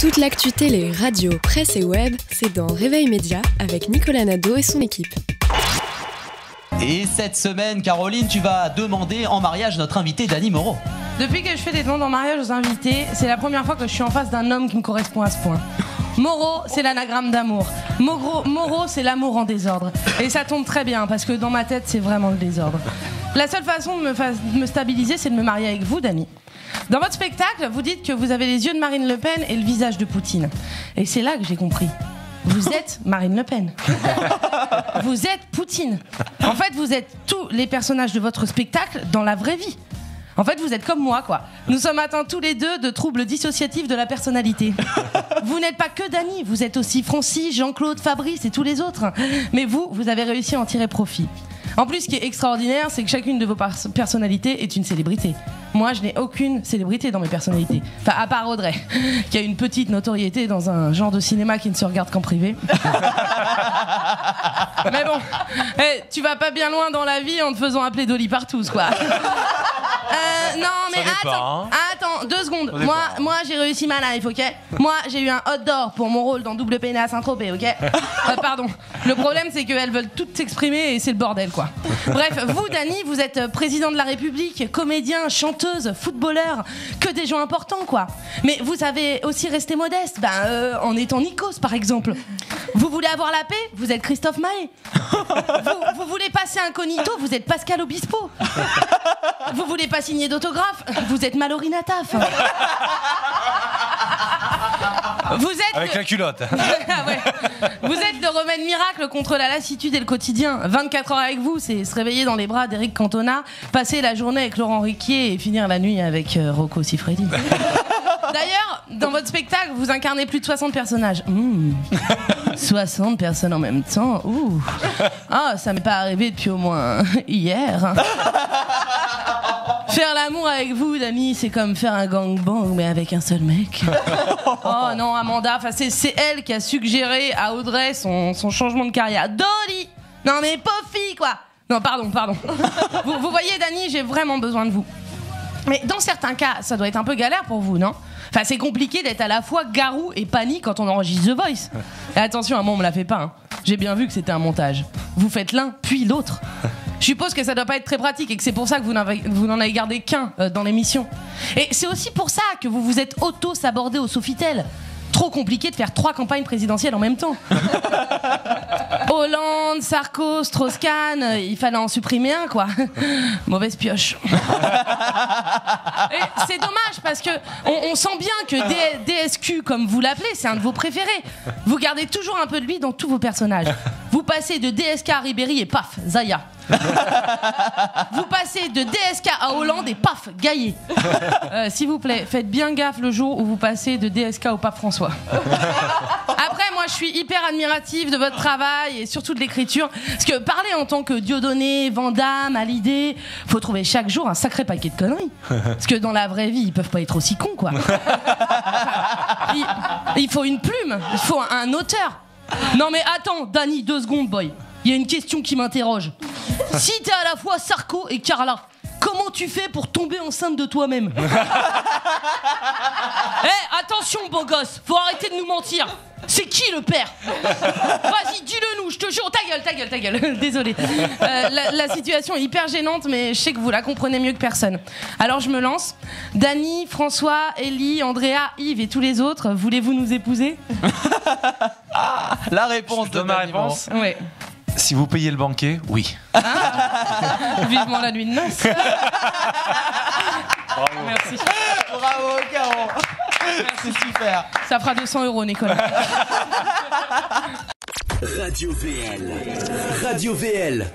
Toute l'actu télé, radio, presse et web, c'est dans Réveil Média avec Nicolas Nadeau et son équipe. Et cette semaine, Caroline, tu vas demander en mariage notre invité Dani Moreau. Depuis que je fais des demandes en mariage aux invités, c'est la première fois que je suis en face d'un homme qui me correspond à ce point. Moreau, c'est l'anagramme d'amour. Moreau, Moreau c'est l'amour en désordre. Et ça tombe très bien parce que dans ma tête, c'est vraiment le désordre. La seule façon de me, fa- de me stabiliser, c'est de me marier avec vous, Dani. Dans votre spectacle, vous dites que vous avez les yeux de Marine Le Pen et le visage de Poutine. Et c'est là que j'ai compris. Vous êtes Marine Le Pen. Vous êtes Poutine. En fait, vous êtes tous les personnages de votre spectacle dans la vraie vie. En fait, vous êtes comme moi, quoi. Nous sommes atteints tous les deux de troubles dissociatifs de la personnalité. Vous n'êtes pas que Dany, vous êtes aussi Francis, Jean-Claude, Fabrice et tous les autres. Mais vous, vous avez réussi à en tirer profit. En plus, ce qui est extraordinaire, c'est que chacune de vos pers- personnalités est une célébrité. Moi, je n'ai aucune célébrité dans mes personnalités. Enfin, à part Audrey, qui a une petite notoriété dans un genre de cinéma qui ne se regarde qu'en privé. Mais bon, eh, tu vas pas bien loin dans la vie en te faisant appeler Dolly par tous, quoi. Euh, non, mais attends, attends, deux secondes. Moi, moi j'ai réussi ma life, ok? Moi, j'ai eu un hot d'or pour mon rôle dans Double Peine à Saint-Tropez, ok? Euh, Pardon. Le problème, c'est qu'elles veulent toutes s'exprimer et c'est le bordel, quoi. Bref, vous, Dani, vous êtes président de la République, comédien, chanteuse, footballeur, que des gens importants, quoi. Mais vous avez aussi resté modeste, ben, euh, en étant Nikos, par exemple. Vous voulez avoir la paix? Vous êtes Christophe Maé. Vous, vous voulez passer incognito? Vous êtes Pascal Obispo. Vous voulez pas signer d'autographe Vous êtes Mallory Nataf. Vous êtes Avec la culotte. Ah ouais. Vous êtes le remède miracle contre la lassitude et le quotidien. 24 heures avec vous, c'est se réveiller dans les bras d'Eric Cantona, passer la journée avec Laurent Riquier et finir la nuit avec euh, Rocco Siffredi. D'ailleurs, dans votre spectacle, vous incarnez plus de 60 personnages. Mmh. 60 personnes en même temps. Ouh. Ah, ça m'est pas arrivé depuis au moins hier. Faire l'amour avec vous, Dani, c'est comme faire un gangbang, mais avec un seul mec. Oh non, Amanda, c'est, elle qui a suggéré à Audrey son, son changement de carrière. Dolly Non mais fille, quoi Non, pardon, pardon. vous, vous voyez, Dani, j'ai vraiment besoin de vous. Mais dans certains cas, ça doit être un peu galère pour vous, non Enfin, c'est compliqué d'être à la fois garou et panique quand on enregistre The Voice. Et attention, à moi, on me la fait pas. hein. J'ai bien vu que c'était un montage. Vous faites l'un, puis l'autre. Je suppose que ça doit pas être très pratique et que c'est pour ça que vous n'en avez gardé qu'un euh, dans l'émission. Et c'est aussi pour ça que vous vous êtes auto-sabordé au Sofitel. Trop compliqué de faire trois campagnes présidentielles en même temps. Hollande, Sarko, Strauss-Kahn, euh, il fallait en supprimer un, quoi. Mauvaise pioche. C'est dommage parce que on, on sent bien que D- DSQ, comme vous l'appelez, c'est un de vos préférés. Vous gardez toujours un peu de lui dans tous vos personnages. Vous passez de DSK à Ribéry et paf, Zaya. Vous passez de DSK à Hollande et paf, Gaillet. Euh, S'il vous plaît, faites bien gaffe le jour où vous passez de DSK au pape François. Après, moi, je suis hyper admirative de votre travail et surtout de l'écriture. Parce que parler en tant que Dieudonné, Vandamme, Hallyday, faut trouver chaque jour un sacré paquet de conneries. Parce que dans la vraie vie, ils peuvent pas être aussi cons, quoi. Il, il faut une plume, il faut un, un auteur. Non mais attends, Danny, deux secondes, boy. Il y a une question qui m'interroge. Si t'es à la fois Sarko et Carla, comment tu fais pour tomber enceinte de toi-même Eh, attention, beau gosse, faut arrêter de nous mentir. C'est qui le père Vas-y, dis-le nous, je te jure. Ta gueule, ta gueule, ta gueule. Désolé. Euh, la, la situation est hyper gênante, mais je sais que vous la comprenez mieux que personne. Alors je me lance. Dany, François, Ellie, Andrea, Yves et tous les autres, voulez-vous nous épouser La réponse Je de ma réponse. Ouais. Si vous payez le banquet, oui. Vivement la nuit de noces. Merci. Bravo, Caro. C'est super. Ça fera 200 euros, Nicolas. Radio VL. Radio VL.